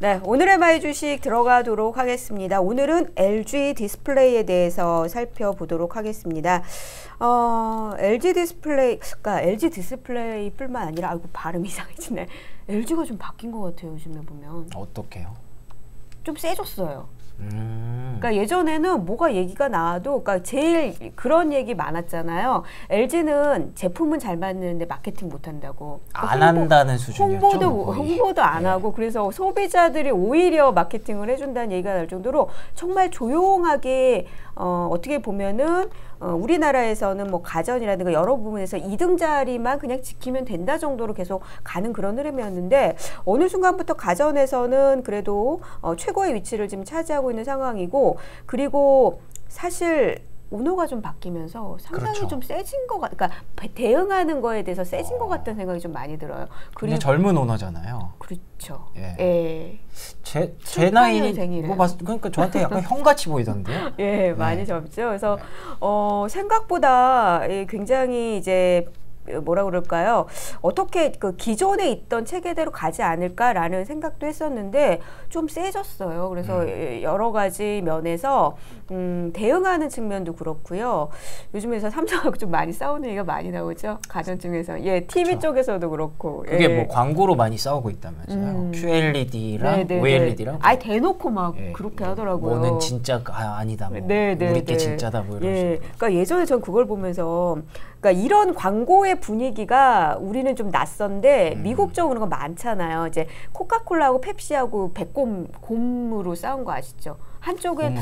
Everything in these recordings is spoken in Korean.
네, 오늘의 my 주식 들어가도록 하겠습니다. 오늘은 LG 디스플레이에 대해서 살펴보도록 하겠습니다. 어, LG 디스플레이, 그러니까 LG 디스플레이뿐만 아니라 아이고 발음 이상해지네. LG가 좀 바뀐 것 같아요. 요즘에 보면 어떻게요? 좀 세졌어요. 음. 그러니까 예전에는 뭐가 얘기가 나와도 그러니까 제일 그런 얘기 많았잖아요. LG는 제품은 잘 만드는데 마케팅 못 한다고. 그러니까 안 한다는 수준이었죠. 홍보도 뭐 거의. 홍보도 안 네. 하고 그래서 소비자들이 오히려 마케팅을 해 준다는 얘기가 날 정도로 정말 조용하게 어, 어떻게 보면은 어, 우리나라에서는 뭐 가전이라든가 여러 부분에서 2등 자리만 그냥 지키면 된다 정도로 계속 가는 그런 흐름이었는데 어느 순간부터 가전에서는 그래도 어, 최고의 위치를 지금 차지하고 있는 상황이고 그리고 사실 오너가 좀 바뀌면서 상당히 그렇죠. 좀 세진 것 같, 그러니까 배- 대응하는 거에 대해서 세진 것 같다는 생각이 좀 많이 들어요. 근데 젊은 오너잖아요. 그렇죠. 예. 예. 제, 제 나이는 년생이래요. 뭐 봤, 그러니까 저한테 약간 형같이 보이던데요. 예, 많이 네. 접죠. 그래서 어, 생각보다 예, 굉장히 이제 뭐라 그럴까요? 어떻게 그 기존에 있던 체계대로 가지 않을까라는 생각도 했었는데 좀 세졌어요. 그래서 음. 예, 여러 가지 면에서 음, 대응하는 측면도 그렇고요. 요즘에서 삼성하고 좀 많이 싸우는 얘기가 많이 나오죠. 가전 중에서 예, TV 그쵸. 쪽에서도 그렇고 그게 예. 뭐 광고로 많이 싸우고 있다면서요. 음. QLED랑 네, 네, 네. OLED랑 아예 대놓고 막 예. 그렇게 하더라고요. 뭐는 진짜 아, 아니다. 뭐 네, 네, 우리 게 네. 진짜다 뭐 이런 예, 식으로. 그러니까 예전에 전 그걸 보면서 그러니까 이런 광고의 분위기가 우리는 좀 낯선데 음. 미국 거 많잖아요. 이제 코카콜라하고 펩시하고 백곰 곰으로 싸운 거 아시죠? 한쪽은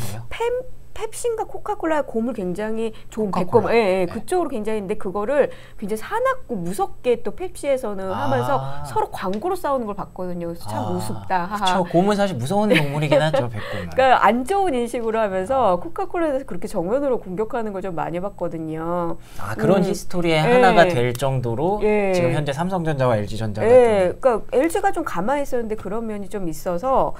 펩시인가 코카콜라의 곰을 굉장히 좋은. 백곰, 예, 예, 네. 그쪽으로 굉장히 있는데 그거를 굉장히 사납고 무섭게 또 펩시에서는 아. 하면서 서로 광고로 싸우는 걸 봤거든요. 그래서 참 아, 우습다. 그쵸. 곰은 사실 무서운 동물이긴 하죠. 백곰은. 그러니까 안 좋은 인식으로 하면서 코카콜라에 대해서 그렇게 정면으로 공격하는 걸 좀 많이 봤거든요. 아 그런 음. 히스토리의 예. 하나가 될 정도로 예. 지금 현재 삼성전자와 LG전자가 예, 좀 그러니까 LG가 좀 가만히 있었는데 그런 면이 좀 있어서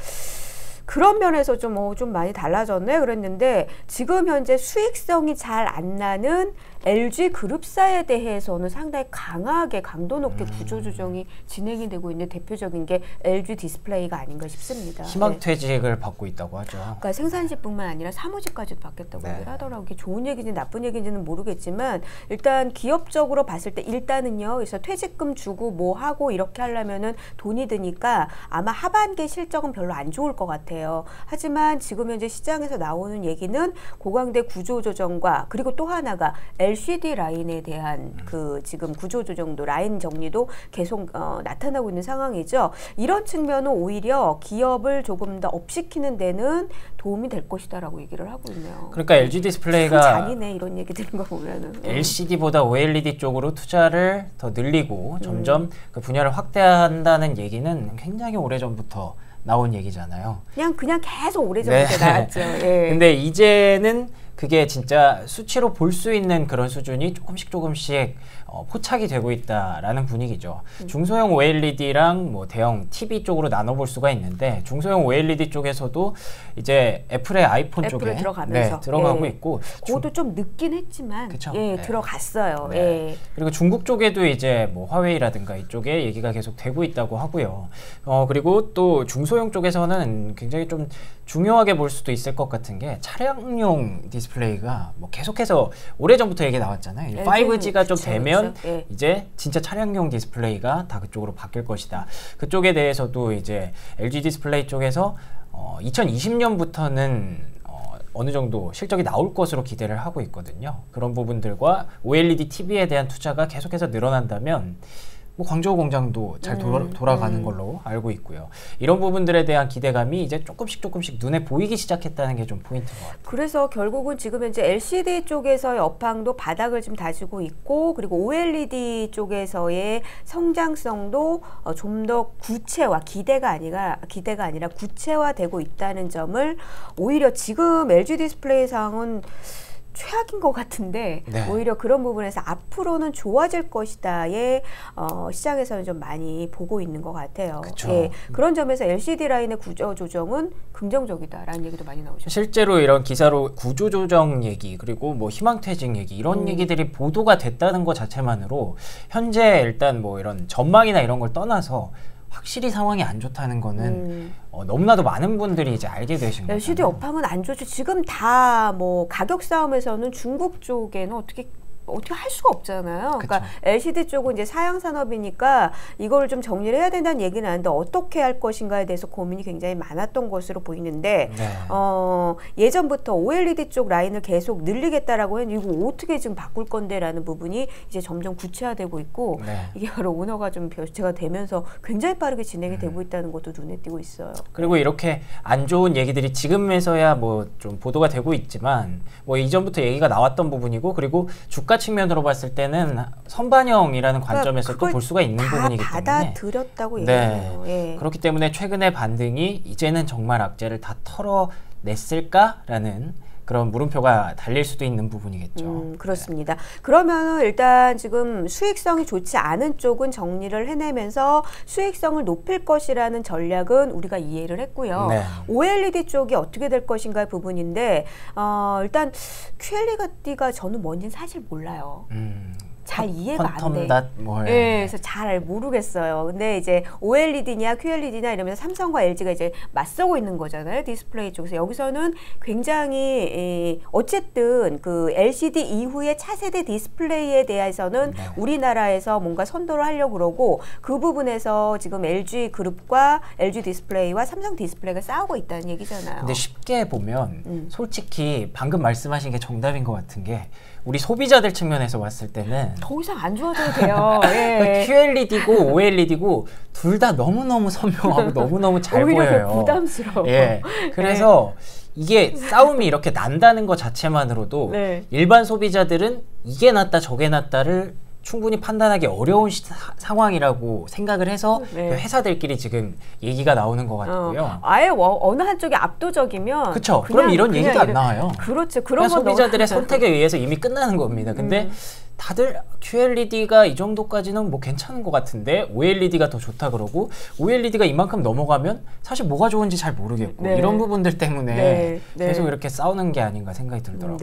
그런 면에서 좀, 어, 좀 많이 달라졌네 그랬는데 지금 현재 수익성이 잘 안 나는 LG 그룹사에 대해서는 상당히 강하게 강도 높게 음. 구조 조정이 진행이 되고 있는 대표적인 게 LG 디스플레이가 아닌가 싶습니다. 네. 희망퇴직을 받고 있다고 하죠. 그러니까 생산직뿐만 아니라 사무직까지도 바뀌었다고 네. 하더라고요. 좋은 얘기인지 나쁜 얘기인지는 모르겠지만 일단 기업적으로 봤을 때 일단은요. 그래서 퇴직금 주고 뭐 하고 이렇게 하려면은 돈이 드니까 아마 하반기 실적은 별로 안 좋을 것 같아요. 하지만 지금 현재 시장에서 나오는 얘기는 고강도 구조 조정과 그리고 또 하나가 LCD 라인에 대한 그 지금 구조조정도 라인 정리도 계속 어, 나타나고 있는 상황이죠. 이런 측면은 오히려 기업을 조금 더 up시키는 데는 도움이 될 것이다라고 얘기를 하고 있네요. 그러니까 LG 참 디스플레이가 잔이네 이런 얘기 들은 거 보면은. 음. LCD보다 OLED 쪽으로 투자를 더 늘리고 점점 그 분야를 확대한다는 얘기는 굉장히 오래 전부터 나온 얘기잖아요. 그냥 그냥 계속 오래 전부터 네. 나왔죠. 예. 근데 이제는 그게 진짜 수치로 볼 수 있는 그런 수준이 조금씩 조금씩 어, 포착이 되고 있다라는 분위기죠. 음. 중소형 OLED랑 뭐 대형 TV 쪽으로 나눠볼 수가 있는데 중소형 OLED 쪽에서도 이제 애플의 아이폰 쪽에 들어가면서. 네, 들어가고 예. 있고 그것도 좀 늦긴 했지만 그쵸. 예, 네. 들어갔어요. 네. 예. 그리고 중국 쪽에도 이제 뭐 화웨이라든가 이쪽에 얘기가 계속 되고 있다고 하고요. 어 그리고 또 중소형 쪽에서는 굉장히 좀 중요하게 볼 수도 있을 것 같은 게 차량용 디스플레이 가 뭐 계속해서 오래 전부터 얘기 나왔잖아요. 이 LG 는 5G가 좀 그쵸, 되면 그쵸. 예. 이제 진짜 차량용 디스플레이가 다 그쪽으로 바뀔 것이다. 그쪽에 대해서도 이제 LG 디스플레이 쪽에서 어 2020년부터는 어, 어느 정도 실적이 나올 것으로 기대를 하고 있거든요. 그런 부분들과 OLED TV에 대한 투자가 계속해서 늘어난다면 뭐 광저우 공장도 잘 돌아, 음, 돌아 가는 음. 걸로 알고 있고요. 이런 부분들에 대한 기대감이 이제 조금씩 조금씩 눈에 보이기 시작했다는 게 좀 포인트인 것 같아요. 그래서 결국은 지금 현재 LCD 쪽에서의 업황도 바닥을 좀 다지고 있고 그리고 OLED 쪽에서의 성장성도 어, 좀더 구체화 기대가 아니라 기대가 아니라 구체화되고 있다는 점을 오히려 지금 LG 디스플레이 상황은 최악인 것 같은데 네. 오히려 그런 부분에서 앞으로는 좋아질 것이다의 어, 시장에서는 좀 많이 보고 있는 것 같아요. 그쵸. 예, 그런 점에서 LCD 라인의 구조 조정은 긍정적이다라는 얘기도 많이 나오죠. 실제로 이런 기사로 구조 조정 얘기 그리고 뭐 희망퇴직 얘기 이런 음. 얘기들이 보도가 됐다는 것 자체만으로 현재 일단 뭐 이런 전망이나 이런 걸 떠나서 확실히 상황이 안 좋다는 거는 음. 어, 너무나도 많은 분들이 이제 알게 되신 거예요. LCD 업황은 안 좋죠. 지금 다 뭐 가격 싸움에서는 중국 쪽에는 어떻게 어떻게 할 수가 없잖아요. 그러니까 그쵸. LCD 쪽은 이제 사양 산업이니까 이거를 좀 정리를 해야 된다는 얘기는 하는데 어떻게 할 것인가에 대해서 고민이 굉장히 많았던 것으로 보이는데 네. 어, 예전부터 OLED 쪽 라인을 계속 늘리겠다라고 했는데 이거 어떻게 지금 바꿀 건데라는 부분이 이제 점점 구체화되고 있고 네. 이게 바로 오너가 좀 결제가 되면서 굉장히 빠르게 진행이 음. 되고 있다는 것도 눈에 띄고 있어요. 그리고 이렇게 안 좋은 얘기들이 지금에서야 뭐 좀 보도가 되고 있지만 뭐 이전부터 얘기가 나왔던 부분이고 그리고 주가 측면으로 봤을 때는 선반영이라는 관점에서 또 그걸 볼 수가 있는 다 부분이기 때문에 받아들였다고 네. 얘기해요. 예. 그렇기 때문에 최근의 반등이 이제는 정말 악재를 다 털어냈을까라는 그런 물음표가 달릴 수도 있는 부분이겠죠. 음, 그렇습니다. 그러면 일단 지금 수익성이 좋지 않은 쪽은 정리를 해내면서 수익성을 높일 것이라는 전략은 우리가 이해를 했고요. 네. OLED 쪽이 어떻게 될 것인가의 부분인데 어, 일단 QLED가 저는 뭔지는 사실 몰라요. 음, 잘 이해가 안 돼. quantum dot 뭘 예, 그래서 잘 모르겠어요. 근데 이제 OLED냐 QLED냐 이러면서 삼성과 LG가 이제 맞서고 있는 거잖아요. 디스플레이 쪽에서 여기서는 굉장히 예, 어쨌든 그 LCD 이후의 차세대 디스플레이에 대해서는 네. 우리나라에서 뭔가 선도를 하려고 그러고 그 부분에서 지금 LG 그룹과 LG 디스플레이와 삼성 디스플레이가 싸우고 있다는 얘기잖아요. 근데 쉽게 보면 음. 솔직히 방금 말씀하신 게 정답인 것 같은 게 우리 소비자들 측면에서 봤을 때는 더 이상 안 좋아져도 돼요. 예. QLED고 OLED고 둘 다 너무너무 선명하고 너무너무 잘 보여요. 부담스러워. 예. 그래서 이게 싸움이 이렇게 난다는 것 자체만으로도 네. 일반 소비자들은 이게 낫다 저게 낫다를 충분히 판단하기 어려운 시- 사- 상황이라고 생각을 해서 네. 그 회사들끼리 지금 얘기가 나오는 것 같고요. 어, 아예 워- 어느 한쪽이 압도적이면 그렇죠. 그럼 이런 그냥 얘기도 안 이런- 나와요. 그렇죠. 그런 건 소비자들의 선택에 의해서 이미 끝나는 겁니다. 근데 음. 다들 QLED가 이 정도까지는 뭐 괜찮은 것 같은데 OLED가 더 좋다 그러고 OLED가 이만큼 넘어가면 사실 뭐가 좋은지 잘 모르겠고 네. 이런 부분들 때문에 네, 네. 계속 이렇게 싸우는 게 아닌가 생각이 들더라고요.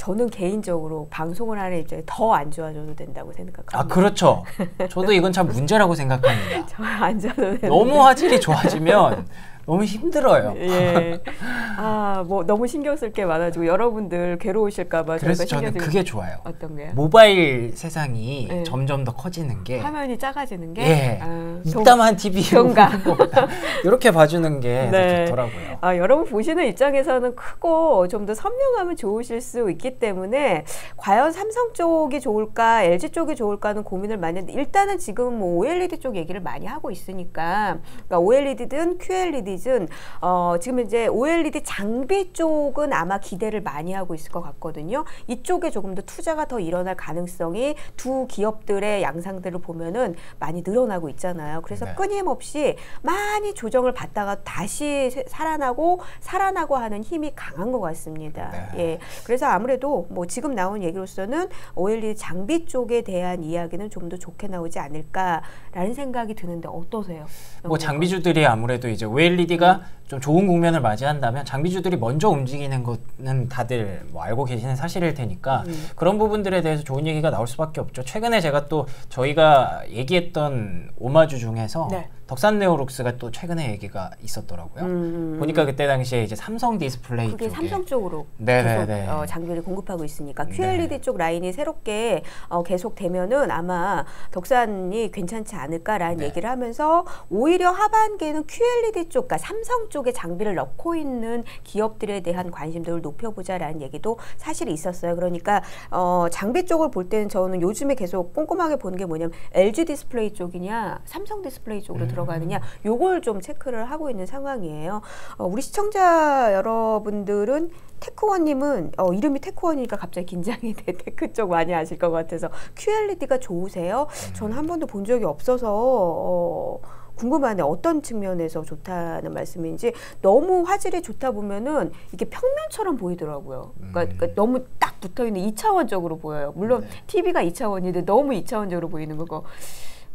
네. 저는 개인적으로 방송을 하는 입장에 더 안 좋아져도 된다고 생각합니다. 아 그렇죠. 저도 이건 참 문제라고 생각합니다. 저안 좋아도. 너무 화질이 좋아지면 너무 힘들어요. 예. 아, 뭐 너무 신경 쓸 게 많아지고 여러분들 괴로우실까봐 그래서 저는 그게 좋아요. 어떤 게요? 모바일 세상이 네. 점점 더 커지는 게 화면이 작아지는 게 예. 아, 동- 이따만 TV 동감. 이렇게 봐주는 게더 네. 좋더라고요. 아, 여러분 보시는 입장에서는 크고 좀 더 선명하면 좋으실 수 있기 때문에 과연 삼성 쪽이 좋을까, LG 쪽이 좋을까는 고민을 많이 했는데 일단은 지금 뭐 OLED 쪽 얘기를 많이 하고 있으니까 그러니까 OLED든 QLED 든 어, 지금 이제 OLED 장비 쪽은 아마 기대를 많이 하고 있을 것 같거든요. 이쪽에 조금 더 투자가 더 일어날 가능성이 두 기업들의 양상들을 보면은 많이 늘어나고 있잖아요. 그래서 네. 끊임없이 많이 조정을 받다가 다시 세- 살아나고 살아나고 하는 힘이 강한 것 같습니다. 네. 예. 그래서 아무래도 뭐 지금 나온 얘기로서는 OLED 장비 쪽에 대한 이야기는 좀 더 좋게 나오지 않을까라는 생각이 드는데 어떠세요? 뭐 장비주들이 아무래도 이제 OLED 가 좀 좋은 국면을 맞이한다면 장비주들이 먼저 움직이는 거는 다들 뭐 알고 계시는 사실일 테니까 음. 그런 부분들에 대해서 좋은 얘기가 나올 수밖에 없죠. 최근에 제가 또 저희가 얘기했던 오마주 중에서 네. 덕산네오룩스가 또 최근에 얘기가 있었더라고요. 음, 보니까 그때 당시에 이제 삼성 디스플레이 그게 쪽에 삼성 쪽으로 네네네. 계속 어, 장비를 공급하고 있으니까 네. QLED 쪽 라인이 새롭게 어, 계속 되면은 아마 덕산이 괜찮지 않을까라는 네. 얘기를 하면서 오히려 하반기에는 QLED 쪽, 그러니까 삼성 쪽에 장비를 넣고 있는 기업들에 대한 관심도를 높여보자라는 얘기도 사실 있었어요. 그러니까 어, 장비 쪽을 볼 때는 저는 요즘에 계속 꼼꼼하게 보는 게 뭐냐면 LG 디스플레이 쪽이냐 삼성 디스플레이 쪽으로 음. 들어 가느냐 요걸 좀 체크를 하고 있는 상황이에요. 어, 우리 시청자 여러분들은 테크원님은 어, 이름이 테크원이니까 갑자기 긴장이 돼 tech 쪽 많이 아실 것 같아서 QLED가 좋으세요? 전 한 번도 본 적이 없어서 어, 궁금하네 어떤 측면에서 좋다는 말씀인지 너무 화질이 좋다 보면은 이게 평면처럼 보이더라고요. 그러니까, 음. 그러니까 너무 딱 붙어 있는 2차원적으로 보여요. 물론 네. TV가 2차원인데 너무 2차원적으로 보이는 거고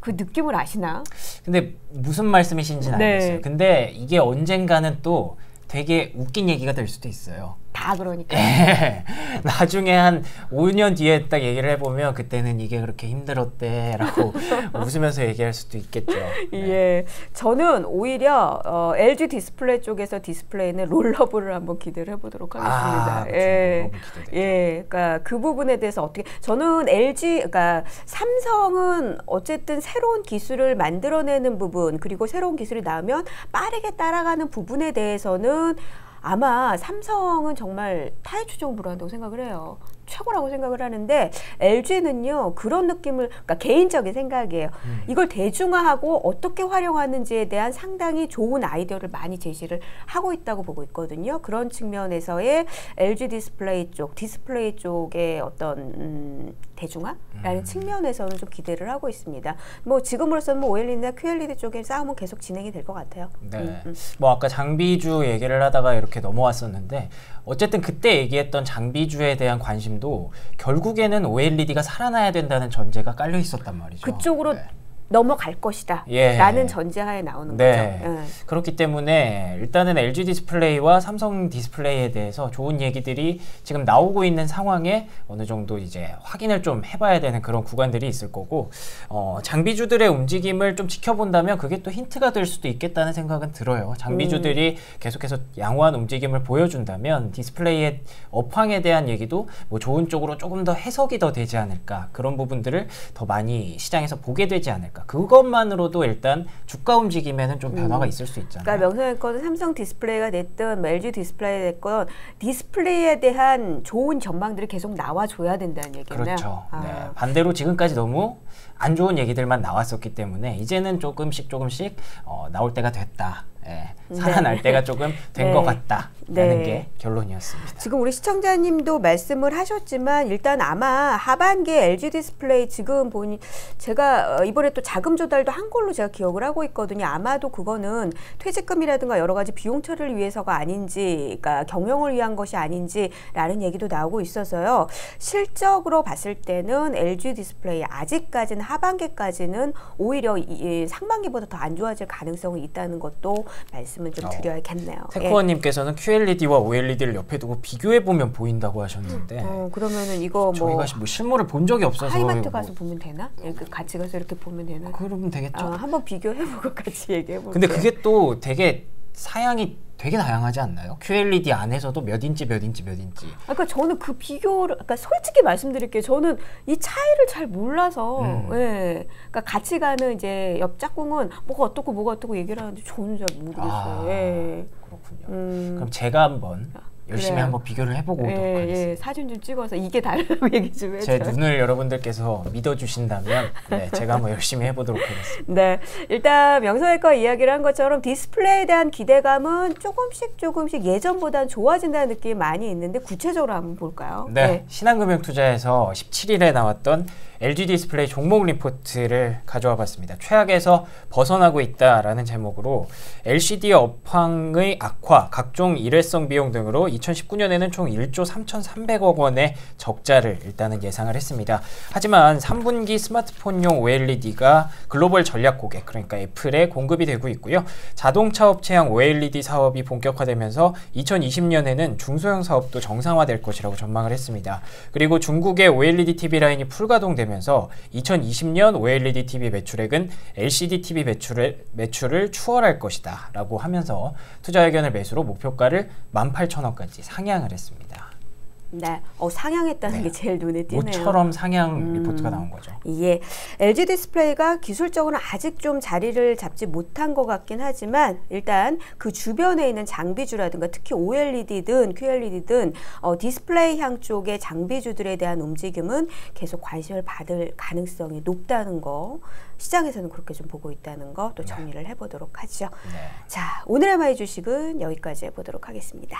그 느낌을 아시나? 근데 무슨 말씀이신지는 네. 알겠어요. 근데 이게 언젠가는 또 되게 웃긴 얘기가 될 수도 있어요. 다 그러니까. 예. 나중에 한 5년 뒤에 딱 얘기를 해보면 그때는 이게 그렇게 힘들었대라고 웃으면서 얘기할 수도 있겠죠. 네. 예, 저는 오히려 어, LG 디스플레이 쪽에서 디스플레이는 rollable을 한번 기대를 해보도록 하겠습니다. 아, 그렇죠. 예. 예, 그러니까 그 부분에 대해서 어떻게 저는 LG, 그러니까 삼성은 어쨌든 새로운 기술을 만들어내는 부분 그리고 새로운 기술이 나오면 빠르게 따라가는 부분에 대해서는 아마 삼성은 정말 타의 추종을 불허한다고 생각을 해요. 최고라고 생각을 하는데 LG는요 그런 느낌을 그러니까 개인적인 생각이에요. 음. 이걸 대중화하고 어떻게 활용하는지에 대한 상당히 좋은 아이디어를 많이 제시를 하고 있다고 보고 있거든요. 그런 측면에서의 LG 디스플레이 쪽, 디스플레이 쪽의 어떤 음, 대중화라는 음. 측면에서는 좀 기대를 하고 있습니다. 뭐 지금으로서는 뭐 OLED나 QLED 쪽의 싸움은 계속 진행이 될 것 같아요. 네. 음, 음. 뭐 아까 장비주 얘기를 하다가 이렇게 넘어왔었는데 어쨌든 그때 얘기했던 장비주에 대한 관심도 결국에는 OLED가 살아나야 된다는 전제가 깔려 있었단 말이죠. 그쪽으로 네. 넘어갈 것이다. 예. 라는 전제하에 나오는 네. 거죠. 예. 그렇기 때문에 일단은 LG 디스플레이와 삼성 디스플레이에 대해서 좋은 얘기들이 지금 나오고 있는 상황에 어느 정도 이제 확인을 좀 해봐야 되는 그런 구간들이 있을 거고 어, 장비주들의 움직임을 좀 지켜본다면 그게 또 힌트가 될 수도 있겠다는 생각은 들어요. 장비주들이 계속해서 양호한 움직임을 보여준다면 디스플레이의 업황에 대한 얘기도 뭐 좋은 쪽으로 조금 더 해석이 더 되지 않을까 그런 부분들을 더 많이 시장에서 보게 되지 않을까 그것만으로도 일단 주가 움직임에는 좀 변화가 있을 수 있잖아요. 그러니까 명성의 건 삼성 디스플레이가 됐든 뭐 LG 디스플레이가 됐건 디스플레이에 대한 좋은 전망들이 계속 나와줘야 된다는 얘기네요. 그렇죠. 아. 네. 반대로 지금까지 너무 안 좋은 얘기들만 나왔었기 때문에 이제는 조금씩 조금씩 어, 나올 때가 됐다. 예. 살아날 때가 조금 된 네. 것 같다라는 네. 게 결론이었습니다. 지금 우리 시청자님도 말씀을 하셨지만 일단 아마 하반기에 LG 디스플레이 지금 보니 제가 어, 이번에 또 자금 조달도 한 걸로 제가 기억을 하고 있거든요. 아마도 그거는 퇴직금이라든가 여러 가지 비용 처리를 위해서가 아닌지, 그러니까 경영을 위한 것이 아닌지라는 얘기도 나오고 있어서요. 실적으로 봤을 때는 LG 디스플레이 아직까지는 하반기까지는 오히려 이, 이 상반기보다 더 안 좋아질 가능성이 있다는 것도 말씀을 좀 어. 드려야겠네요. 예. 테코어님께서는 QLED와 OLED를 옆에 두고 비교해 보면 보인다고 하셨는데 어, 그러면은 이거 뭐 저희가 뭐 실물을 본 적이 없어서 하이마트 뭐 가서 보면 되나? 이렇게 같이 가서 이렇게 보면 되나? 그러면 되겠죠. 아, 한번 비교해보고 같이 얘기해볼게요. 근데 그게 또 되게 사양이 되게 다양하지 않나요? QLED 안에서도 몇 인치 몇 인치 몇 인치. 아, 그러니까 저는 그 비교를, 그러니까 솔직히 말씀드릴게요. 저는 이 차이를 잘 몰라서, 음. 예. 그러니까 같이 가는 이제 옆 짝꿍은 뭐가 어떻고 뭐가 어떻고 얘기를 하는데 저는 잘 모르겠어요. 아, 예. 그렇군요. 음. 그럼 제가 한번 열심히 그래요. 한번 비교를 해보고 오도록 예, 하겠습니다. 예, 사진 좀 찍어서 이게 다르다고 얘기 좀제 해줘요. 눈을 여러분들께서 믿어주신다면 네, 제가 한번 열심히 해보도록 하겠습니다. 네, 일단 명성외과 이야기를 한 것처럼 디스플레이에 대한 기대감은 조금씩 조금씩 예전보다는 좋아진다는 느낌이 많이 있는데 구체적으로 한번 볼까요? 네, 신한금융투자에서 17일에 나왔던 LG 디스플레이 종목 리포트를 가져와 봤습니다. 최악에서 벗어나고 있다라는 제목으로 LCD 업황의 악화, 각종 일회성 비용 등으로 2019년에는 총 1조 3,300억 원의 적자를 일단은 예상을 했습니다. 하지만 3분기 스마트폰용 OLED가 글로벌 전략 고객, 그러니까 애플에 공급이 되고 있고요. 자동차 업체향 OLED 사업이 본격화되면서 2020년에는 중소형 사업도 정상화될 것이라고 전망을 했습니다. 그리고 중국의 OLED TV 라인이 풀가동되면서 2020년 OLED TV 매출액은 LCD TV 매출을, 매출을 추월할 것이다 라고 하면서 투자 의견을 매수로 목표가를 18,000원까지 상향을 했습니다. 네, 어, 상향했다는 네. 게 제일 눈에 띄네요. 모처럼 상향 음. 리포트가 나온 거죠. 예, LG 디스플레이가 기술적으로 아직 좀 자리를 잡지 못한 것 같긴 하지만 일단 그 주변에 있는 장비주라든가 특히 OLED든 QLED든 어, 디스플레이 향 쪽의 장비주들에 대한 움직임은 계속 관심을 받을 가능성이 높다는 거 시장에서는 그렇게 좀 보고 있다는 거 또 정리를 해보도록 하죠. 네. 자, 오늘의 마이 주식은 여기까지 해보도록 하겠습니다.